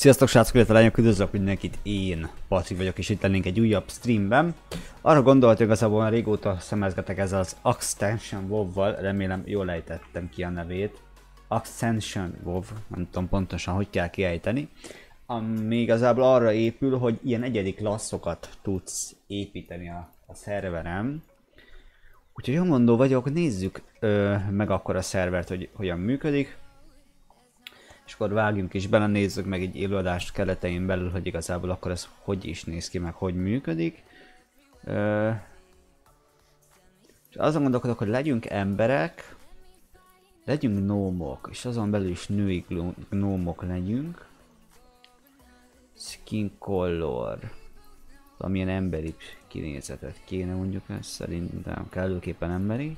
Sziasztok srácok, illetve lányok, üdvözlök mindenkit, én Patrik vagyok, és itt lennénk egy újabb streamben. Arra gondoltam, igazából már régóta szemezgetek ezzel az Extension WoW-val, remélem jól ejtettem ki a nevét. Ascension WoW, nem tudom pontosan, hogy kell kiejteni. Ami igazából arra épül, hogy ilyen egyedi klasszokat tudsz építeni a, a szerverem. Úgyhogy jó mondó vagyok, nézzük ö, meg akkor a szervert, hogy hogyan működik és akkor vágjunk is bele, nézzük meg egy élőadást keretein belül, hogy igazából akkor ez hogy is néz ki, meg hogy működik. Ö... És azon gondolkodok, hogy legyünk emberek, legyünk gnómok, és azon belül is női gnómok legyünk. Skin color. Valamilyen emberi kinézetet kéne mondjuk ez, szerintem kellőképpen emberi.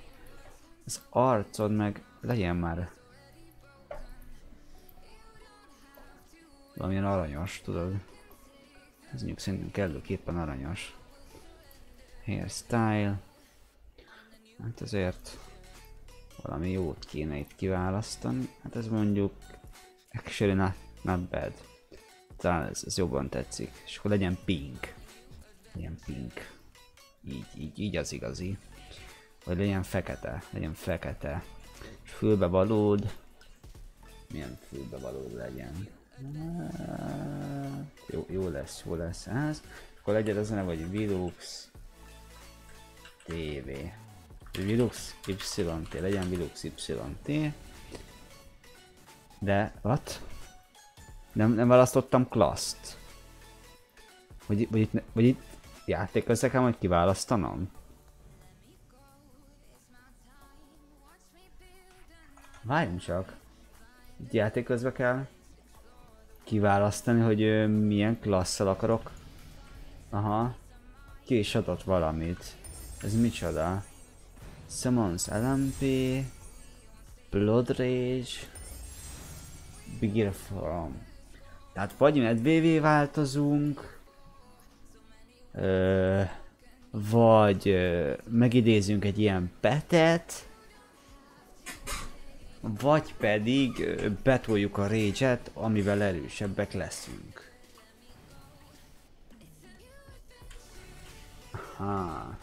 Az arcod meg legyen már Valamilyen aranyos, tudod. Ez mondjuk szerintem kellőképpen aranyos. Hairstyle. Hát azért valami jót kéne itt kiválasztani. Hát ez mondjuk actually not, not bad. Talán ez, ez jobban tetszik. És akkor legyen pink. Legyen pink. Így, így, így az igazi. Vagy legyen fekete. Legyen fekete. És fülbevalód. Milyen fülbevalód legyen? Jó, jó lesz, jó lesz ez. Akkor legyen az neve, hogy Vilux TV. Vilux YT, legyen Vilux YT. De, what? Nem, nem választottam class-t. Vagy, vagy, itt, vagy itt játék kell hogy kiválasztanom? Várjunk csak. Itt játék közben kell kiválasztani, hogy milyen klasszal akarok. Aha. Ki is adott valamit. Ez micsoda? Summons LMP. Blood Rage. Begin from. Tehát vagy medvévé változunk. Ö, vagy ö, megidézünk egy ilyen petet vagy pedig betoljuk a rage amivel erősebbek leszünk. Aha.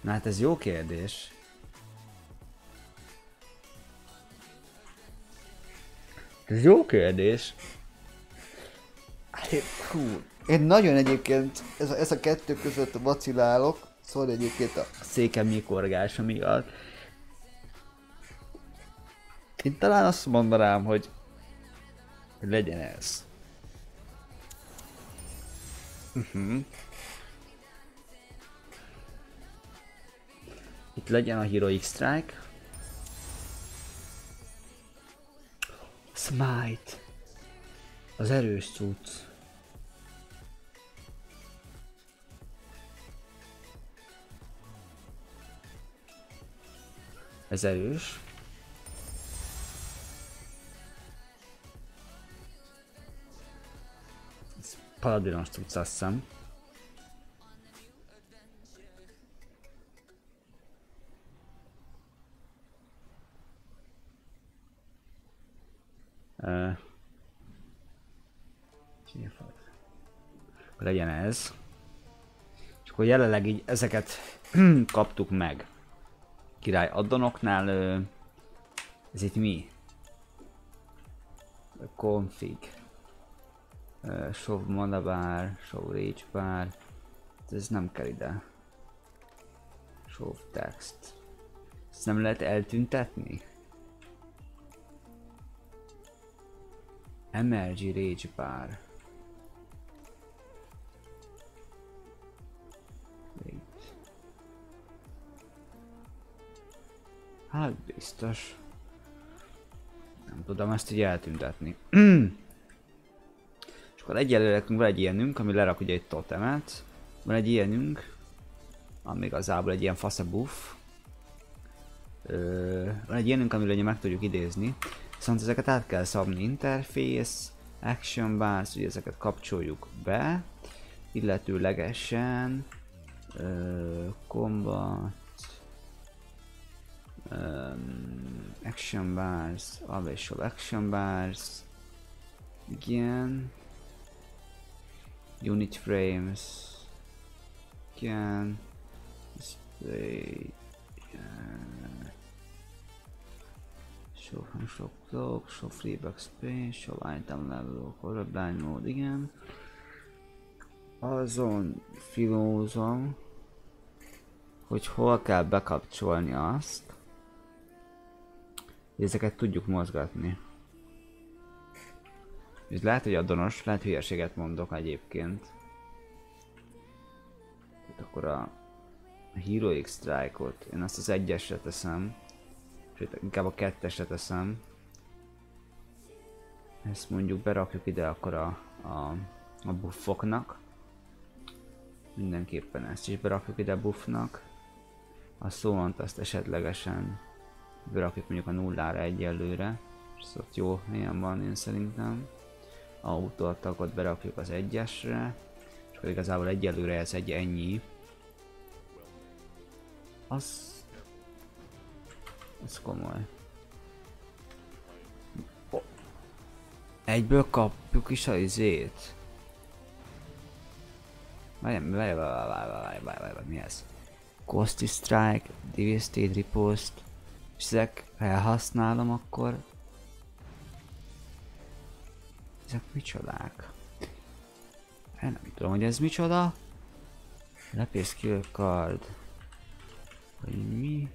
Na hát ez jó kérdés. Ez jó kérdés. Hát, hú, én nagyon egyébként ez a, ez a kettő között vacilálok, Szóval egyébként a székem nyikorgása miatt. Én talán azt mondanám, hogy legyen ez. Uh-huh. Itt legyen a Heroic Strike. Smite. Az erős cucc. Ez erős. Ez paladinos tudsz azt hiszem. Uh, legyen ez. És akkor jelenleg így ezeket kaptuk meg király addonoknál ez itt mi? Config Show mana bar, show rage bar ez nem kell ide Show text ezt nem lehet eltüntetni? MLG rage bar Hát biztos. Nem tudom ezt így eltüntetni. És akkor egyelőre van egy ilyenünk, ami lerak ugye egy totemet. Van egy ilyenünk, ami igazából egy ilyen fasz buff. Ö, van egy ilyenünk, amiről ugye meg tudjuk idézni. Viszont ezeket át kell szabni. Interface, Action Bars, ugye ezeket kapcsoljuk be. Illetőlegesen... Ö, combat... Um, action bars, always action bars. Igen. Unit frames. Igen. Display. Yeah. Show, show clock, show free backspace, show item level, color blind mode, igen. Azon filózom, hogy hol kell bekapcsolni azt, hogy ezeket tudjuk mozgatni. És lehet, hogy adonos, lehet hülyeséget mondok egyébként. Akkor a Heroic Strike-ot, én azt az egyesre teszem, sőt inkább a kettesre teszem. Ezt mondjuk berakjuk ide akkor a, a, a buffoknak. Mindenképpen ezt is berakjuk ide buffnak. A szóant azt esetlegesen berakjuk mondjuk a nullára egyelőre. És ott jó helyen van én szerintem. Autóattagot berakjuk az egyesre. És akkor igazából egyelőre ez egy ennyi. Az... Ez komoly. Egyből kapjuk is a izét. Várj, várj, várj, várj, várj, várj, mi ez? Ghosty Strike, Devastated Ripost, és ezek elhasználom akkor. Ezek micsodák? Én nem tudom, hogy ez micsoda. Lepész skill card. Hogy mi?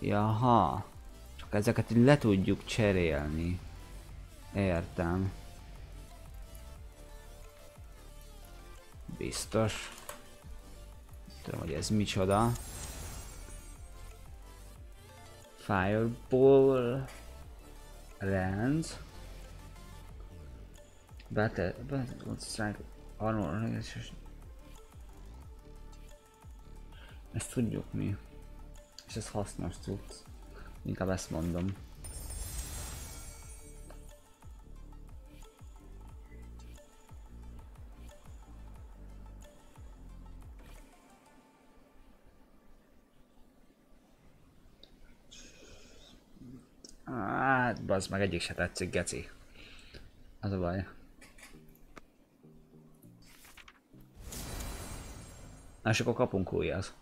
Jaha. Csak ezeket így le tudjuk cserélni. Értem. Biztos. Tudom, hogy ez micsoda. Fireball. Lens. Battle, battle strike armor. Ezt tudjuk mi. És ez hasznos cucc. Inkább ezt mondom. Az meg egyik se tetszik, geci. Az a baj. Na, és akkor kapunk újat.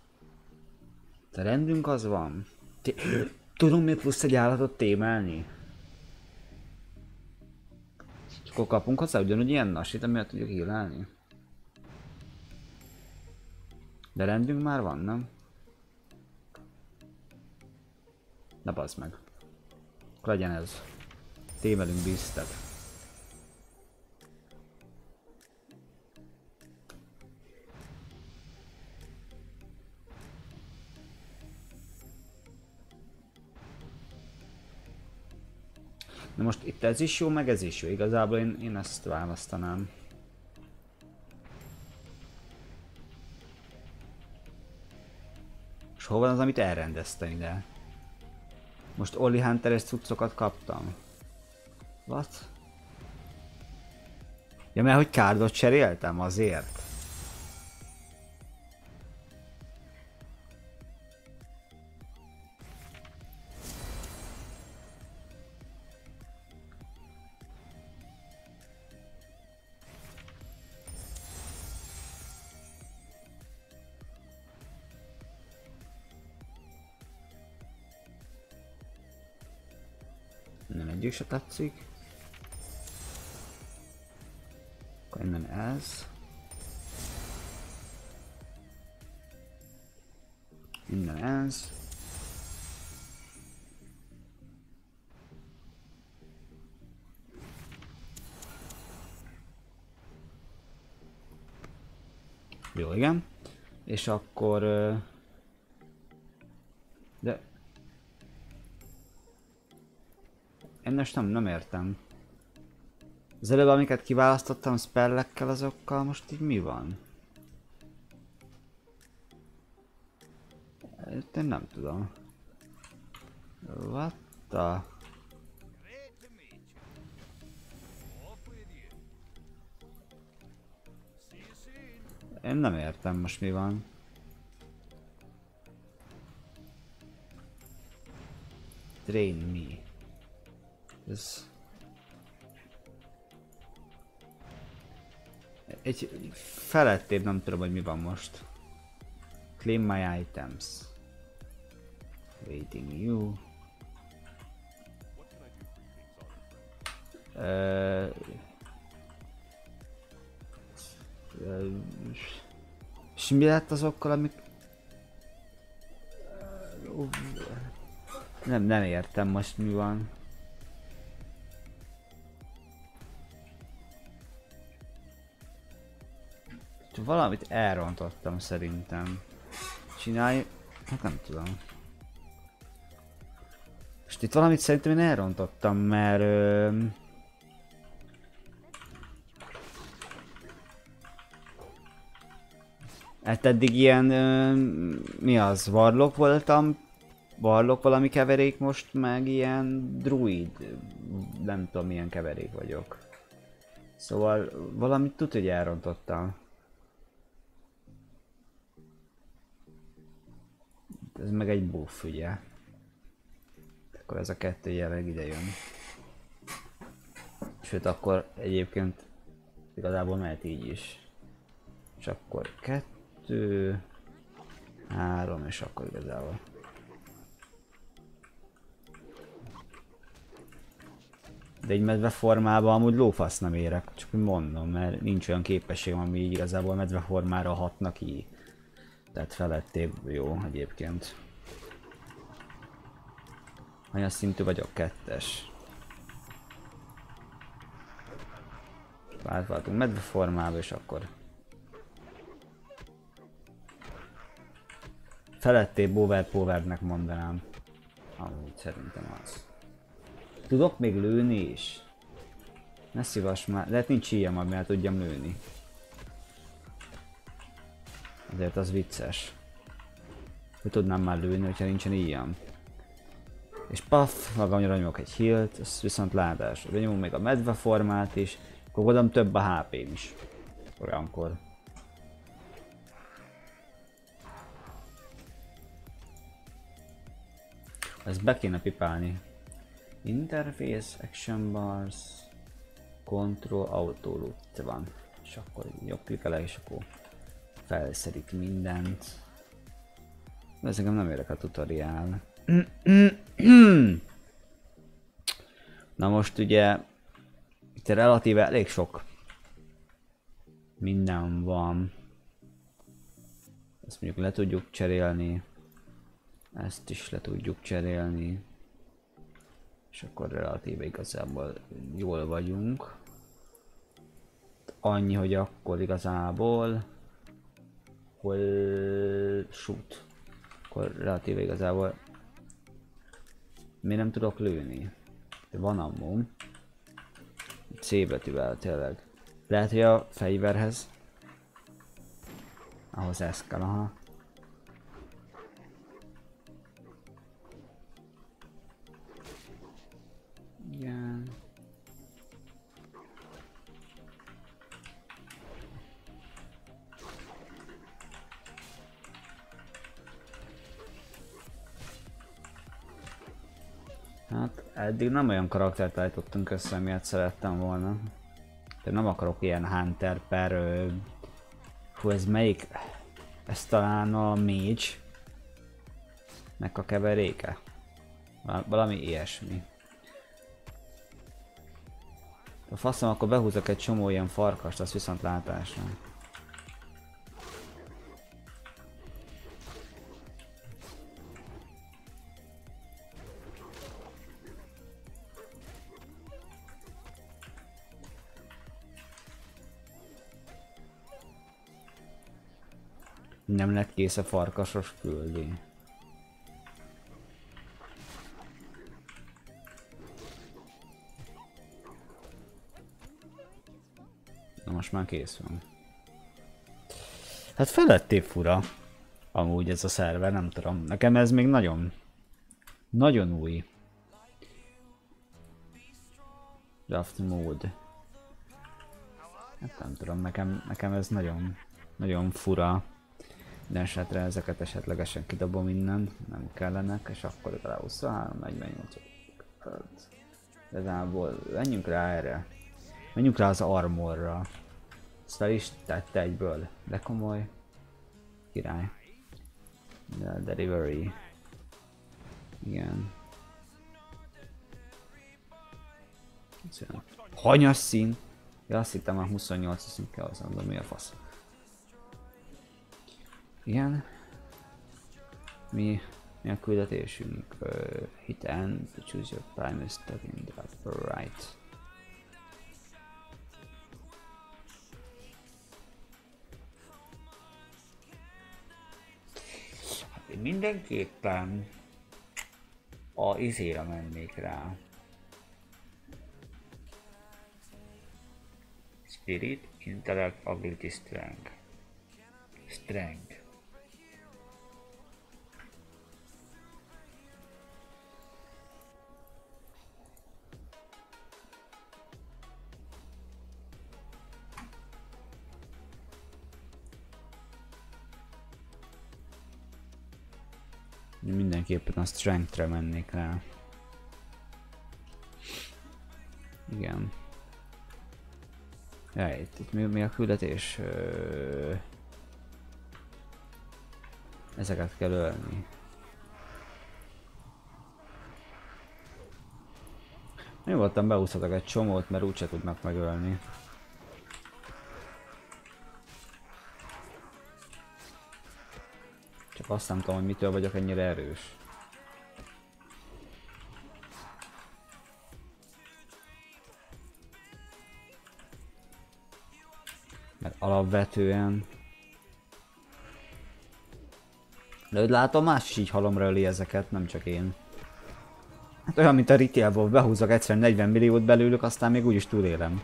De rendünk az van. T Tudunk még plusz egy állatot témelni? És akkor kapunk hozzá ugyanúgy ilyen nasit, amivel tudjuk hílálni? De rendünk már van, nem? Na bazd meg. Legyen ez. Témelünk biztet. Na most itt ez is jó, meg ez is jó. Igazából én, én ezt választanám. És hol van az, amit elrendeztem ide? Most Oli Hunteres cuccokat kaptam. What? Ja, mert hogy kárdot cseréltem azért. Egyik se tetszik. Akkor innen ez. Innen ez. Jó, igen. És akkor... De... Én most nem, nem értem. Az előbb, amiket kiválasztottam spellekkel, azokkal most így mi van? Én nem tudom. What the... Én nem értem most mi van. train me. Egy felettébb nem tudom, hogy mi van most. Claim my items. Waiting you. Uh, és mi lett azokkal, amik... Nem, nem értem most mi van. Valamit elrontottam szerintem. Csinálj... Hát nem tudom. Most itt valamit szerintem én elrontottam, mert... Ö... Hát eddig ilyen, ö, mi az, varlok voltam, varlok valami keverék most, meg ilyen druid, nem tudom milyen keverék vagyok. Szóval valamit tud, hogy elrontottam. Ez meg egy buff, ugye? Akkor ez a kettő jelenleg ide jön. Sőt, akkor egyébként igazából mehet így is. És akkor kettő három, és akkor igazából. De egy medve formában amúgy lófasz nem érek, csak mondom, mert nincs olyan képességem, ami így igazából medve formára hatna ki. Tehát felettébb jó egyébként. Olyan szintű vagyok, kettes. Váltváltunk medve formába, és akkor feletté overpowerednek mondanám. Amúgy szerintem az. Tudok még lőni is? Ne szívass már, lehet nincs ilyen, mert tudjam lőni. Azért az vicces. Hogy tudnám már lőni, hogyha nincsen ilyen. És paff, magamra nyomok egy healt, ez viszont látás. Benyomom még a medve formát is, akkor oldam több a HP-m is. Olyankor. Ezt be kéne pipálni. Interface, action bars, control, auto loot van. És akkor jobb klikkelek, és akkor felszedik mindent. Ez engem nem érek a tutoriál. Na most ugye itt relatíve elég sok minden van. Ezt mondjuk le tudjuk cserélni. Ezt is le tudjuk cserélni. És akkor relatíve igazából jól vagyunk. Annyi, hogy akkor igazából hol shoot. Akkor relatíve igazából mi nem tudok lőni. Van ammo. C betűvel tényleg. Lehet, hogy a fegyverhez ahhoz ez kell, aha. Eddig nem olyan karaktert állítottunk össze, miért szerettem volna. De nem akarok ilyen Hunter per... Hú, ez melyik? Ez talán a Mage. Nek a keveréke? Valami ilyesmi. A faszom, akkor behúzok egy csomó ilyen farkast, az viszont látásra. Nem lett kész a farkasos küldi. most már kész van. Hát feletté fura. Amúgy ez a szerver, nem tudom. Nekem ez még nagyon... Nagyon új. Draft mode. Hát nem tudom, nekem, nekem ez nagyon... Nagyon fura. De esetre ezeket esetlegesen kidobom innen, nem kellenek, és akkor legalább 23, 48, 5. Igazából menjünk rá erre. Menjünk rá az armorra. Ezt fel is tette egyből, de komoly. Király. The delivery. Igen. Hanyas szín? Ja, azt hittem már 28 szín kell az de mi a fasz? Igen. Mi, mi a küldetésünk? Uh, hit to choose your prime minister in the upper right. Hát én mindenképpen a izére mennék rá. Spirit, Intellect, Ability, Strength. Strength. Mindenképpen a strength-re mennék rá. Igen. Ja, itt, mi, mi a küldetés? Ezeket kell ölni. Nyugodtan beúszhatok egy csomót, mert úgyse tudnak megölni. Azt nem tudom, hogy mitől vagyok ennyire erős. Mert alapvetően... De hogy látom, más is így halomra öli ezeket, nem csak én. Hát olyan, mint a retailból, behúzok egyszer 40 milliót belőlük, aztán még úgyis túlélem.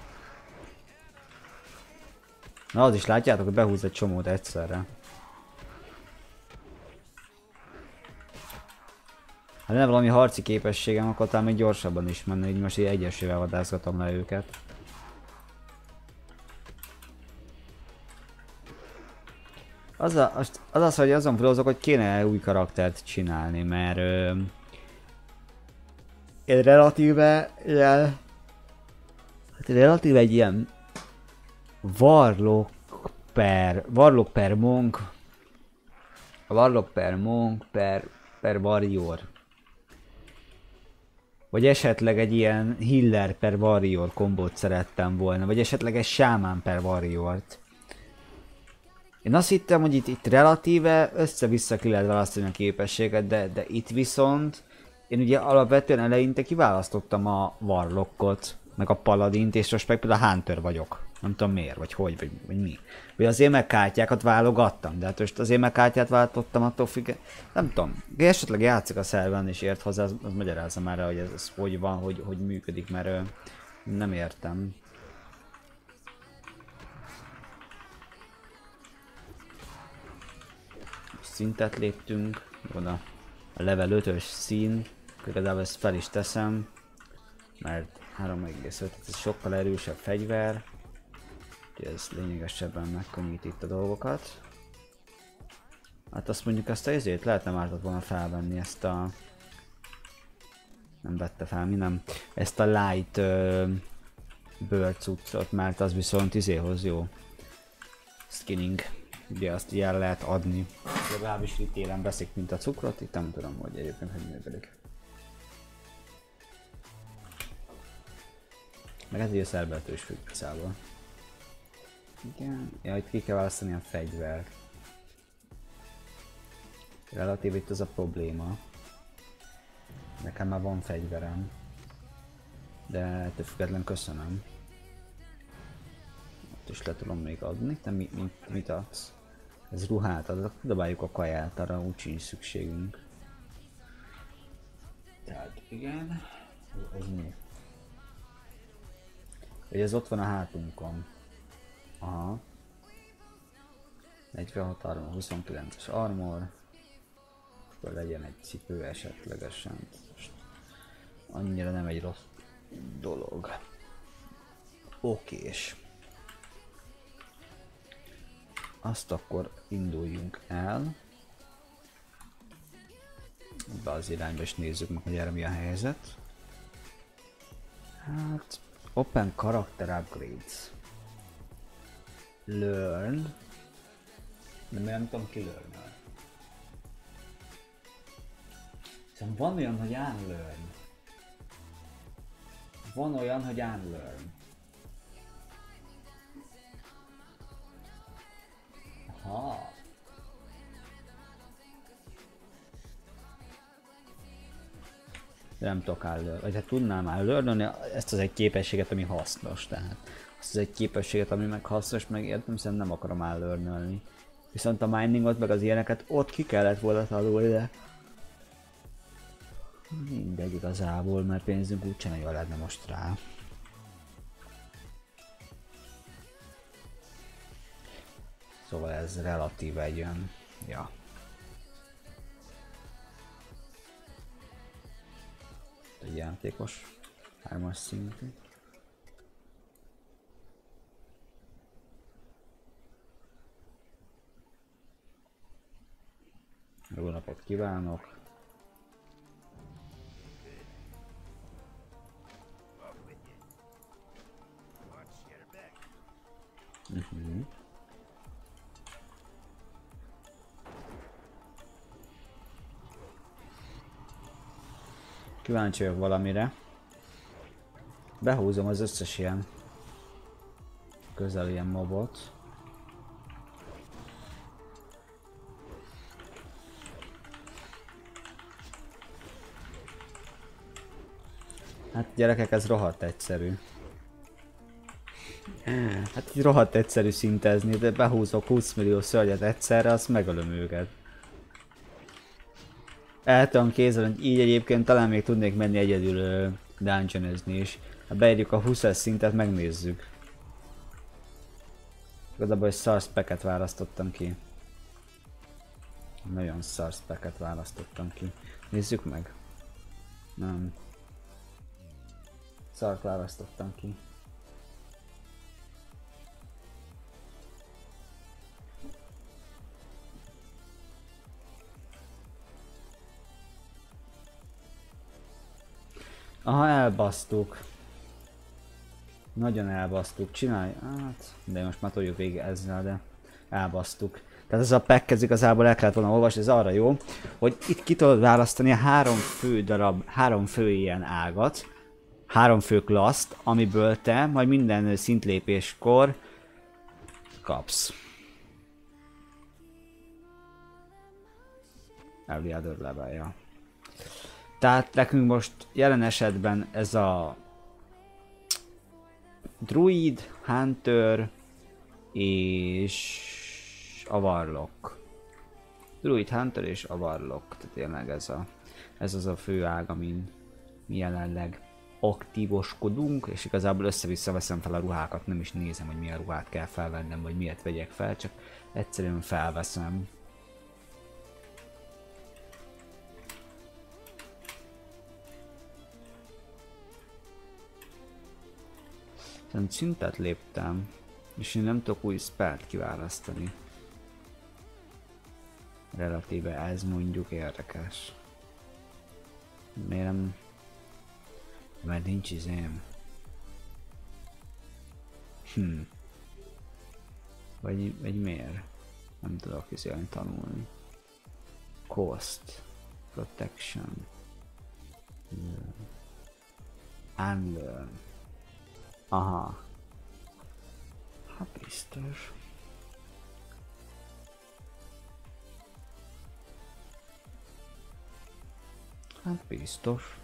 Na az is látjátok, hogy behúz egy csomót egyszerre. Ha lenne valami harci képességem, akkor talán még gyorsabban is menne, így most így egyesével vadászgatom le őket. Az, a, az, az, hogy azon filozok, hogy kéne új karaktert csinálni, mert ö, én relatíve ilyen, hát relatíve egy ilyen varlok per, varlok per monk, varlok per monk per, per warrior vagy esetleg egy ilyen Hiller per Warrior kombót szerettem volna, vagy esetleg egy Shaman per Warrior-t. Én azt hittem, hogy itt, itt relatíve össze-vissza ki lehet választani a képességet, de, de itt viszont én ugye alapvetően eleinte kiválasztottam a Warlockot, meg a Paladint, és most meg például a Hunter vagyok. Nem tudom miért, vagy hogy, vagy, vagy mi. Vagy az kártyákat válogattam, de hát most az kártyát váltottam attól függ... Nem tudom, esetleg játszik a szerven és ért hozzá, az, az magyarázza már, hogy ez, ez, hogy van, hogy, hogy működik, mert ö, nem értem. Szintet léptünk, oda a level 5-ös szín, igazából ezt fel is teszem, mert 3,5, ez sokkal erősebb fegyver, Úgyhogy ez lényegesebben megkönnyít itt a dolgokat. Hát azt mondjuk ezt a izét lehet nem ártott volna felvenni ezt a... Nem vette fel, mi nem. Ezt a light uh, bird cuccot, mert az viszont izéhoz jó. Skinning. Ugye azt ilyen lehet adni. Legalábbis itt élen veszik, mint a cukrot, itt nem tudom, hogy egyébként hogy működik. Meg ez ugye szerbertől is függ igazából. Igen. Ja, itt ki kell választani a fegyvert. Relatív itt az a probléma. Nekem már van fegyverem. De ettől független köszönöm. Ott is le tudom még adni. Te mi, mit, mit adsz? Ez ruhát ad, dobáljuk a kaját, arra úgy sincs szükségünk. Tehát igen. Ez mi? Hogy ez ott van a hátunkon. Aha. 46 armor, 29-es armor. Akkor legyen egy cipő esetlegesen. Most annyira nem egy rossz dolog. Okés. azt akkor induljunk el. Be az irányba és nézzük meg, hogy erre mi a helyzet. Hát, Open Character Upgrades. Learn. Miért nem tudom ki learn -el? Szóval van olyan, hogy unlearn. Van olyan, hogy unlearn. Aha. Nem tudok állőr, vagy hát tudnám állőrnölni ezt az egy képességet, ami hasznos, tehát azt az egy képességet, ami meg hasznos, meg értem, szerintem nem akarom állőrnölni. Viszont a miningot, meg az ilyeneket ott ki kellett volna tanulni, de mindegy igazából, mert pénzünk úgyse nagyon lenne most rá. Szóval ez relatíve egy olyan, ja. Egy játékos, hármas szintű. Jó napot kívánok! Kíváncsi vagyok valamire. Behúzom az összes ilyen közel ilyen mobot. Hát gyerekek, ez rohadt egyszerű. Hát így rohadt egyszerű szintezni, de behúzok 20 millió szörnyet egyszerre, azt megölöm őket. El tudom hogy így egyébként talán még tudnék menni egyedül uh, dungeonezni is. Ha beérjük a 20 szintet, megnézzük. Igazából egy szar speket választottam ki. Nagyon szar speket választottam ki. Nézzük meg. Nem. Szart választottam ki. Aha, elbasztuk. Nagyon elbasztuk. Csinálj. Hát, de most már tudjuk végig ezzel, de elbasztuk. Tehát ez a pack ez igazából el kellett volna olvasni, ez arra jó, hogy itt ki tudod választani a három fő darab, három fő ilyen ágat, három fő klaszt, amiből te majd minden szintlépéskor kapsz. Early other level, ja. Tehát nekünk most jelen esetben ez a Druid, Hunter és a Warlock. Druid, Hunter és a Warlock. Tehát tényleg ez, a, ez az a fő ág, amin mi jelenleg aktívoskodunk, és igazából össze-vissza veszem fel a ruhákat, nem is nézem, hogy milyen ruhát kell felvennem, vagy miért vegyek fel, csak egyszerűen felveszem. Szerintem szintet léptem, és én nem tudok új spelt kiválasztani. Relatíve ez mondjuk érdekes. Miért nem... Mert nincs izém. Hm. Vagy, vagy miért? Nem tudok izélni tanulni. Cost. Protection. Unlearn. Aha. Hát biztos. Hát biztos.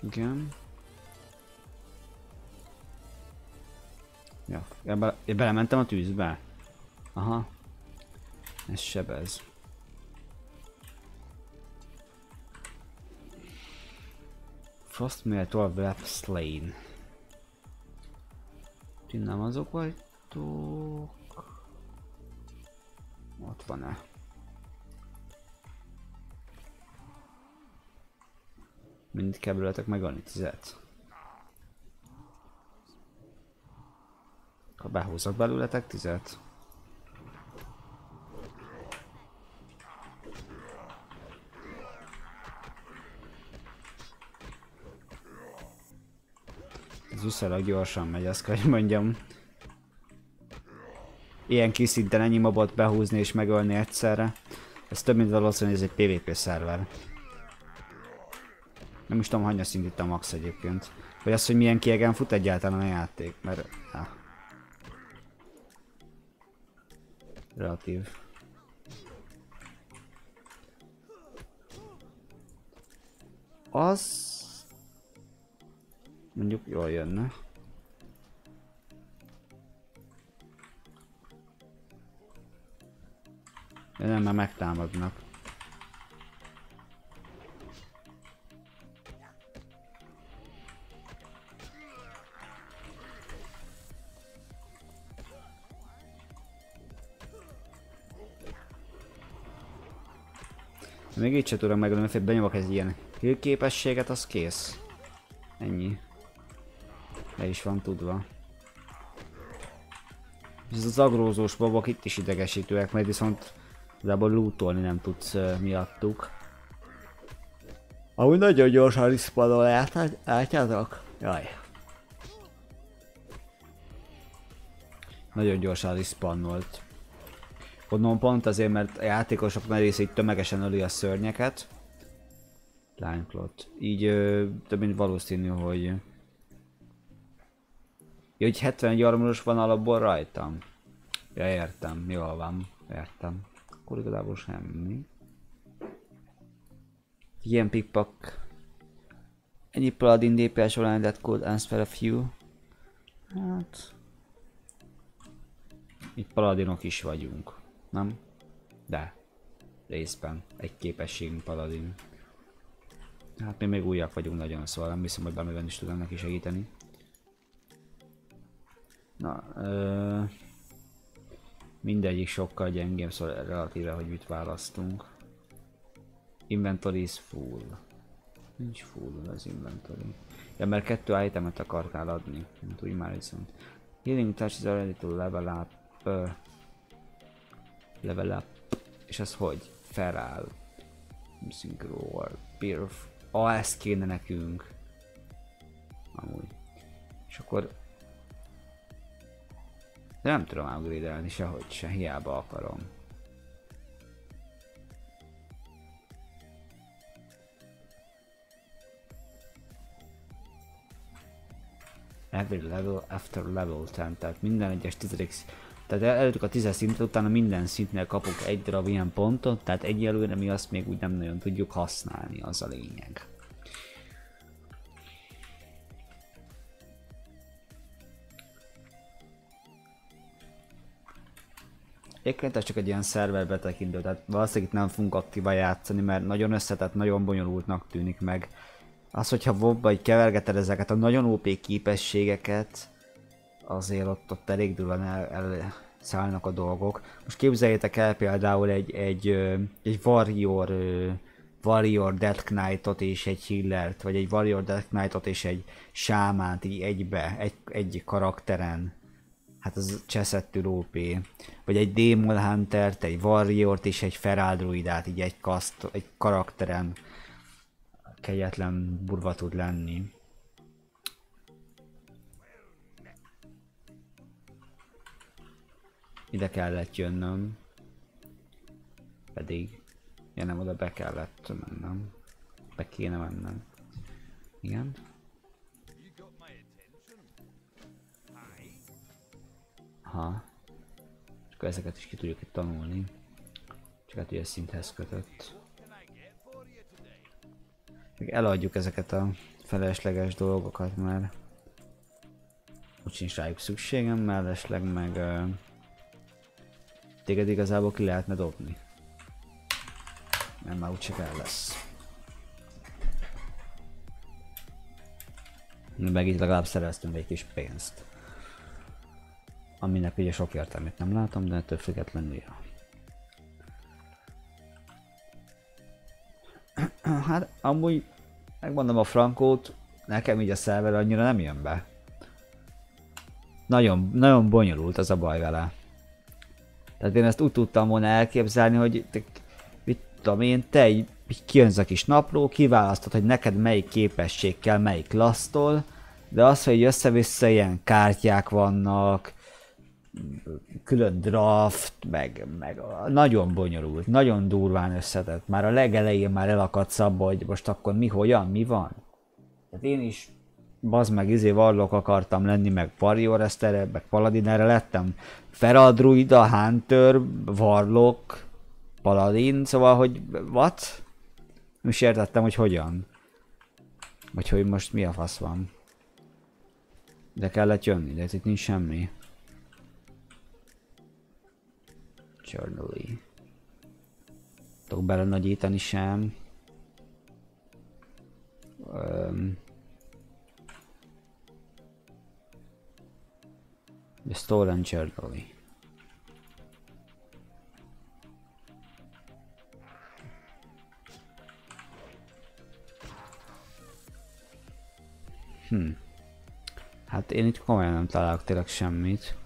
Igen. Ja, ebbe, belementem a tűzbe. Aha. Ez sebez. Frostmail 12 Web Slain. Ti nem azok vagytok? Ott van-e? Mind kell belőletek megölni? Tizet? Ha behúzok belőletek tizet? Viszonylag gyorsan megy, azt kell, hogy mondjam. Ilyen kis szinten ennyi mobot behúzni és megölni egyszerre. Ez több mint valószínű, ez egy PvP szerver. Nem is tudom, hanya szint itt a max egyébként. Vagy az, hogy milyen kiegen fut egyáltalán a játék, mert... Ah. Relatív. Az... Mondjuk jól jönne. De nem, már megtámadnak. Még így sem tudom megölni, mert benyomok egy ilyen képességet, az kész. Ennyi. Le is van tudva. Ez az agrózós babok itt is idegesítőek, mert viszont igazából lootolni nem tudsz uh, miattuk. Amúgy nagyon gyorsan respawnol, látjátok? Jaj. Nagyon gyorsan respawnolt. Gondolom pont azért, mert a játékosok nagy része itt tömegesen öli a szörnyeket. Lányklot. Így ö, több mint valószínű, hogy... Ja, hogy 71 armoros van alapból rajtam. Ja, értem. Jól van. Értem. Akkor igazából semmi. Ilyen pikpak. Ennyi paladin DPS online that could answer a few. Hát... Itt paladinok is vagyunk nem? De. Részben. Egy képességünk paladin. Hát mi még újak vagyunk nagyon, szóval nem hiszem, hogy bármiben is tudom neki segíteni. Na, ö, mindegyik sokkal gyengébb, szóval relatíve, hogy mit választunk. Inventory is full. Nincs full az inventory. Ja, mert kettő itemet akartál adni, mint úgy már viszont. Healing touch is already to level up. Uh, level up. És az hogy? Feral. Roar. Beer. Ah, ezt kéne nekünk. Amúgy. És akkor... De nem tudom upgrade sehogy se, hiába akarom. Every level after level 10, tehát minden egyes tizedik tehát előttük a 10 szintet, utána minden szintnél kapok egy darab ilyen pontot, tehát egyelőre mi azt még úgy nem nagyon tudjuk használni, az a lényeg. Egyébként ez csak egy ilyen szerver betekintő, tehát valószínűleg itt nem fogunk aktívan játszani, mert nagyon összetett, nagyon bonyolultnak tűnik meg. Az, hogyha WoW-ba kevergeted ezeket a nagyon OP képességeket, azért ott, ott elég durván el, el a dolgok. Most képzeljétek el például egy, egy, egy Warrior Warrior Death Knight-ot és egy Healert, vagy egy Warrior Death Knight-ot és egy sámánt így egybe, egy, egy karakteren. Hát az cseszettül OP. Vagy egy Demon Hunter-t, egy Warrior-t és egy Feral Druidát így egy, kaszt, egy karakteren. Kegyetlen burva tud lenni. Ide kellett jönnöm. Pedig... Ja nem, oda be kellett mennem. Be kéne mennem. Igen. Ha. És akkor ezeket is ki tudjuk itt tanulni. Csak hát ugye szinthez kötött. Még eladjuk ezeket a felesleges dolgokat, mert úgy sincs rájuk szükségem, mellesleg meg uh, Téged igazából ki lehetne dobni. Nem már úgyse kell lesz. Meg itt legalább szereztünk egy kis pénzt. Aminek ugye sok értelmét nem látom, de ettől függetlenül jó. Hát amúgy megmondom a frankót, nekem így a szerver annyira nem jön be. Nagyon, nagyon bonyolult az a baj vele. Tehát én ezt úgy tudtam volna elképzelni, hogy mit tudom én, te egy, kijönsz a kis napló, kiválasztod, hogy neked melyik képesség kell, melyik lasztól, de az, hogy össze-vissza ilyen kártyák vannak, külön draft, meg, meg nagyon bonyolult, nagyon durván összetett. Már a legelején már elakadsz abba, hogy most akkor mi, hogyan, mi van. Tehát én is bazd meg izé varlok akartam lenni, meg warrior meg paladin erre lettem. Feral druida, hunter, varlok, paladin, szóval hogy what? Nem is értettem, hogy hogyan. Vagy hogy most mi a fasz van. De kellett jönni, de itt nincs semmi. Journally. Tudok bele nagyítani sem. Um, the stolen journally. Hm. Hát én itt komolyan nem találok tényleg semmit.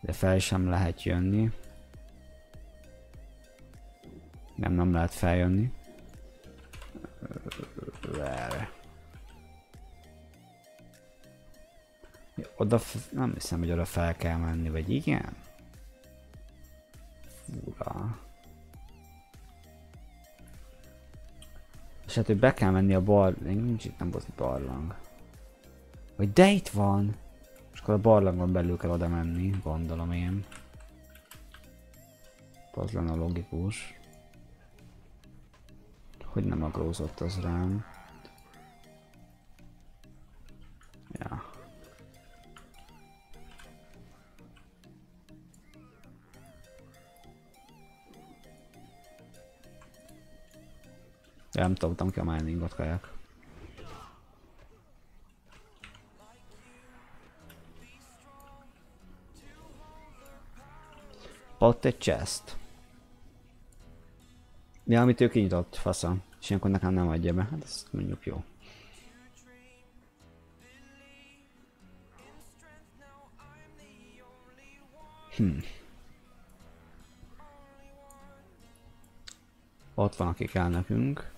De fel sem lehet jönni. Nem, nem lehet feljönni. Erre. Oda, nem hiszem, hogy oda fel kell menni, vagy igen? Fura. És hát, hogy be kell menni a bar... Nincs itt nem volt barlang. Vagy de itt van! És akkor a barlangon belül kell oda menni, gondolom én. Az lenne logikus. Hogy nem agrózott az rám. Ja. Nem tudtam ki a miningot kajak. Ott egy chest. Ja, amit ő kinyitott, faszam. És ilyenkor nekem nem adja be. Hát ezt mondjuk jó. Hm. Ott van, aki kell nekünk.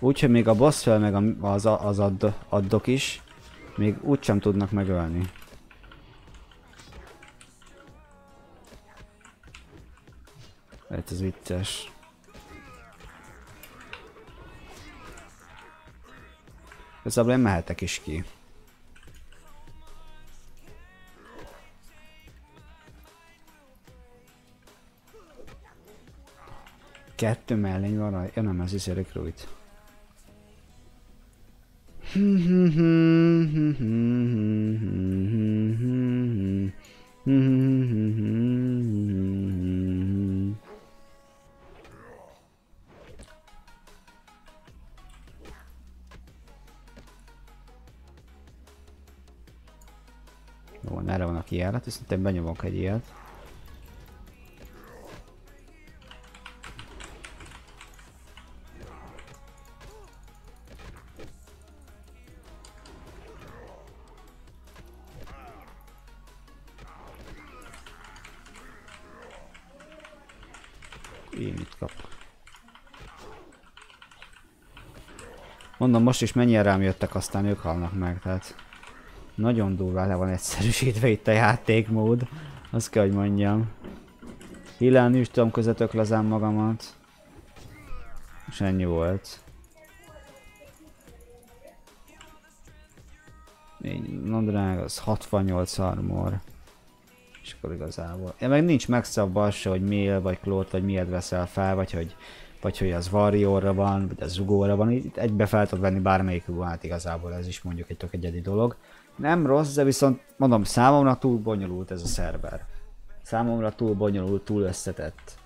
Úgyhogy még a boss fel meg az, az add, addok is, még úgy sem tudnak megölni. Ez vicces. Igazából én mehetek is ki. Kettő mellény van. Ja nem, ez is recruit. Jó, erre van a kijárat, és szerintem benyomok egy ilyet. Mondom, most is mennyire rám jöttek, aztán ők halnak meg, tehát nagyon durvá le van egyszerűsítve itt a játékmód. Azt kell, hogy mondjam. Hillán is tudom közöttök lazám magamat. És ennyi volt. Így, na drága, az 68 armor. És akkor igazából. Ja, meg nincs megszabva se, hogy mél, vagy klót, vagy miért veszel fel, vagy hogy vagy hogy az Warriorra van, vagy az Zugóra van, itt egybe fel tudod venni bármelyik ruhát igazából, ez is mondjuk egy tök egyedi dolog. Nem rossz, de viszont mondom, számomra túl bonyolult ez a szerver. Számomra túl bonyolult, túl összetett.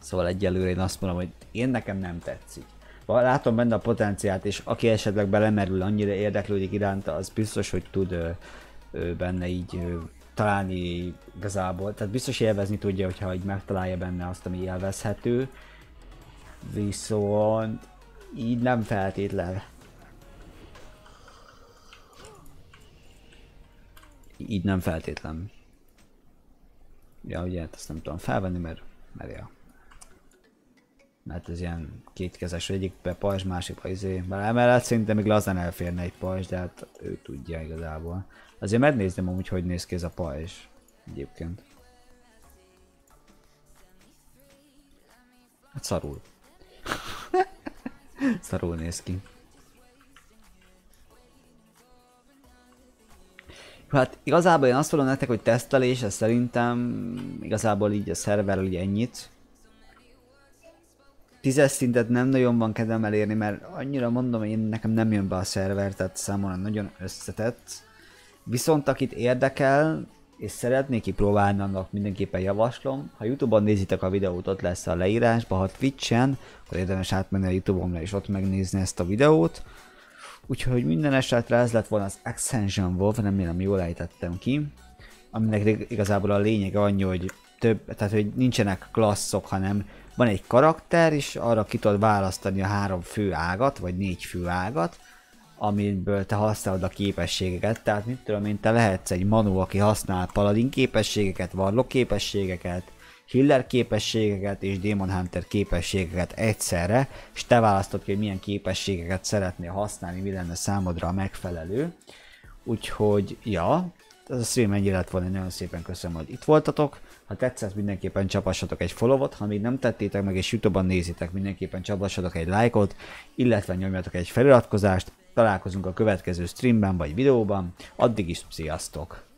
Szóval egyelőre én azt mondom, hogy én nekem nem tetszik. Látom benne a potenciált, és aki esetleg belemerül, annyira érdeklődik iránta, az biztos, hogy tud, benne így találni igazából. Tehát biztos élvezni tudja, hogyha így megtalálja benne azt, ami élvezhető. Viszont így nem feltétlen. Így nem feltétlen. Ja, ugye, hát ezt nem tudom felvenni, mert, mert ja. Mert ez ilyen kétkezes, egyik pajzs, másik izé. Bár emellett szerintem még lazán elférne egy pajzs, de hát ő tudja igazából. Azért megnézném amúgy, hogy néz ki ez a pajzs. Egyébként. Hát szarul. szarul néz ki. Hát igazából én azt mondom nektek, hogy tesztelés, ez szerintem igazából így a szerverrel így ennyit. Tízes szintet nem nagyon van kedvem elérni, mert annyira mondom, hogy én nekem nem jön be a szerver, tehát számomra nagyon összetett. Viszont akit érdekel, és szeretnék kipróbálni, annak mindenképpen javaslom. Ha Youtube-on nézitek a videót, ott lesz a leírásban, ha Twitch-en, akkor érdemes átmenni a Youtube-omra és ott megnézni ezt a videót. Úgyhogy minden esetre ez lett volna az Extension Wolf, remélem jól ejtettem ki. Aminek igazából a lényeg annyi, hogy több, tehát hogy nincsenek klasszok, hanem van egy karakter, és arra ki tudod választani a három fő ágat, vagy négy fő ágat, amiből te használod a képességeket, tehát mit tudom én, te lehetsz egy Manu, aki használ paladin képességeket, varlok képességeket, Healer képességeket és Demon Hunter képességeket egyszerre, és te választod ki, hogy milyen képességeket szeretnél használni, mi lenne számodra a megfelelő. Úgyhogy, ja, ez a stream ennyi lett volna, nagyon szépen köszönöm, hogy itt voltatok. Ha tetszett, mindenképpen csapassatok egy followot, ha még nem tettétek meg és Youtube-on nézitek, mindenképpen csapassatok egy lájkot, illetve nyomjatok egy feliratkozást. Találkozunk a következő streamben vagy videóban. Addig is sziasztok!